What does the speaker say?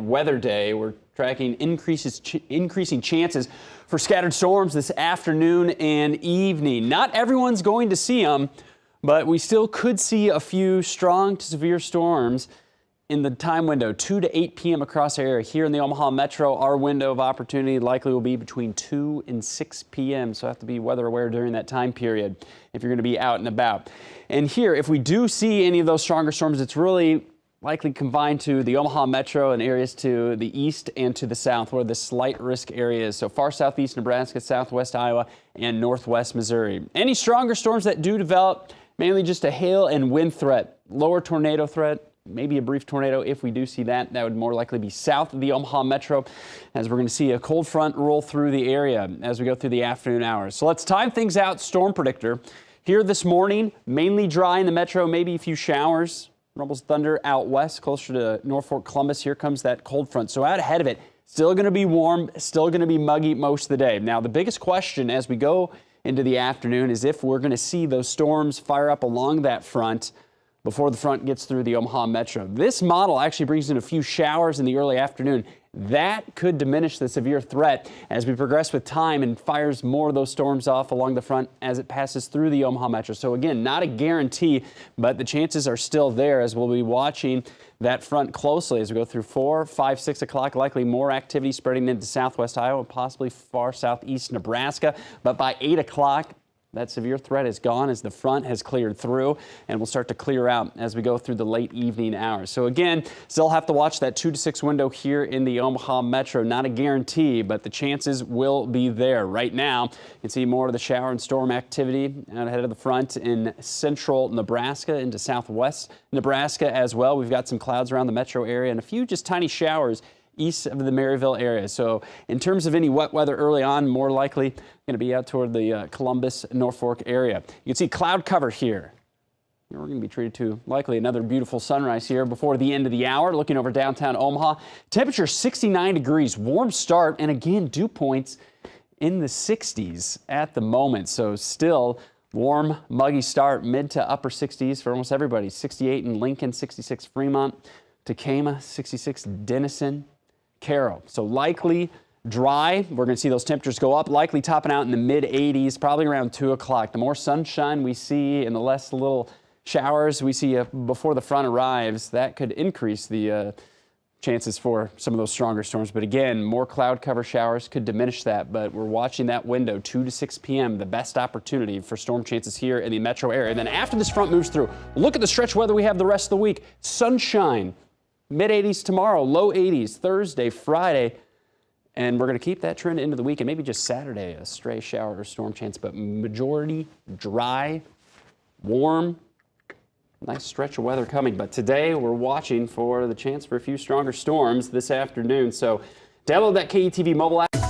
weather day. We're tracking increases, ch increasing chances for scattered storms this afternoon and evening. Not everyone's going to see them, but we still could see a few strong to severe storms in the time window 2 to 8 p.m. across the area. Here in the Omaha Metro, our window of opportunity likely will be between 2 and 6 p.m. So have to be weather aware during that time period if you're going to be out and about. And here, if we do see any of those stronger storms, it's really likely confined to the Omaha Metro and areas to the east and to the south where the slight risk areas. So far southeast Nebraska, southwest Iowa, and northwest Missouri. Any stronger storms that do develop, mainly just a hail and wind threat, lower tornado threat, maybe a brief tornado if we do see that. That would more likely be south of the Omaha Metro as we're going to see a cold front roll through the area as we go through the afternoon hours. So let's time things out. Storm predictor. Here this morning, mainly dry in the metro, maybe a few showers. Rumbles thunder out west, closer to Norfolk, Columbus. Here comes that cold front. So out ahead of it, still going to be warm, still going to be muggy most of the day. Now, the biggest question as we go into the afternoon is if we're going to see those storms fire up along that front before the front gets through the Omaha Metro. This model actually brings in a few showers in the early afternoon. That could diminish the severe threat as we progress with time and fires more of those storms off along the front as it passes through the Omaha Metro. So again, not a guarantee, but the chances are still there as we'll be watching that front closely as we go through 4, 5, 6 o'clock. Likely more activity spreading into southwest Iowa, and possibly far southeast Nebraska. But by 8 o'clock, that severe threat is gone as the front has cleared through and will start to clear out as we go through the late evening hours. So again, still have to watch that 2 to 6 window here in the Omaha Metro. Not a guarantee, but the chances will be there. Right now, you can see more of the shower and storm activity out ahead of the front in central Nebraska into southwest Nebraska as well. We've got some clouds around the metro area and a few just tiny showers east of the Maryville area. So in terms of any wet weather early on, more likely going to be out toward the uh, Columbus, Norfolk area. You can see cloud cover here. We're going to be treated to likely another beautiful sunrise here before the end of the hour. Looking over downtown Omaha, temperature 69 degrees, warm start, and again, dew points in the 60s at the moment. So still warm, muggy start, mid to upper 60s for almost everybody. 68 in Lincoln, 66 Fremont, Tekamah, 66 Denison, So likely dry. We're going to see those temperatures go up, likely topping out in the mid 80s, probably around 2 o'clock. The more sunshine we see and the less little showers we see uh, before the front arrives, that could increase the uh, chances for some of those stronger storms. But again, more cloud cover showers could diminish that. But we're watching that window 2 to 6 p.m., the best opportunity for storm chances here in the metro area. And then after this front moves through, look at the stretch weather we have the rest of the week. Sunshine, mid 80s tomorrow, low 80s Thursday, Friday. And we're going to keep that trend into the week and maybe just Saturday, a stray shower or storm chance, but majority dry, warm, nice stretch of weather coming. But today we're watching for the chance for a few stronger storms this afternoon. So download that KETV mobile app.